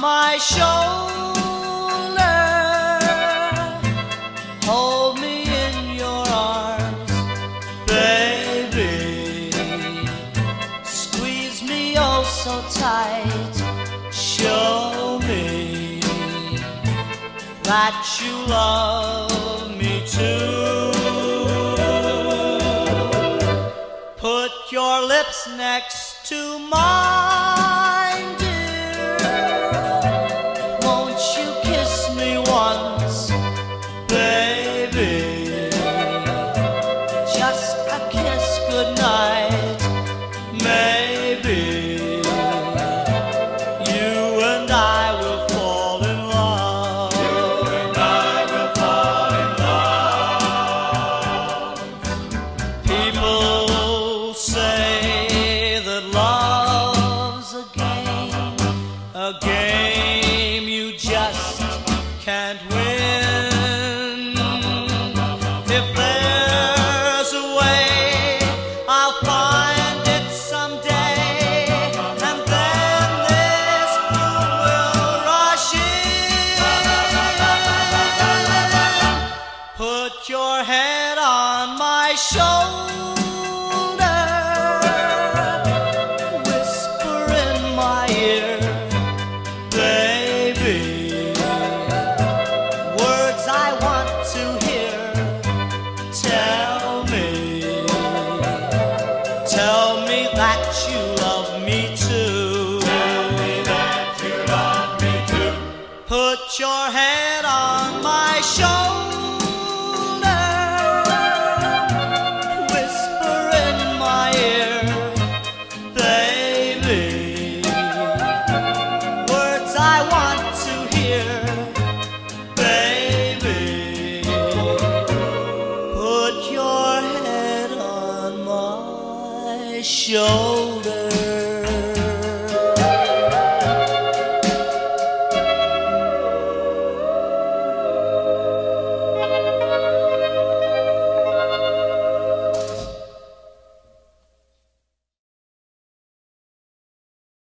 my shoulder. Hold me in your arms, baby. Squeeze me oh so tight. Show me that you love me too. Put your lips next to mine, Just a kiss goodnight, maybe. Can't win. If there's a way, I'll find it someday, and then this moon will rush in. Put your head on my shoulder, Put your head on my shoulder. Whisper in my ear, baby. Words I want to hear, baby. Put your head on my shoulder.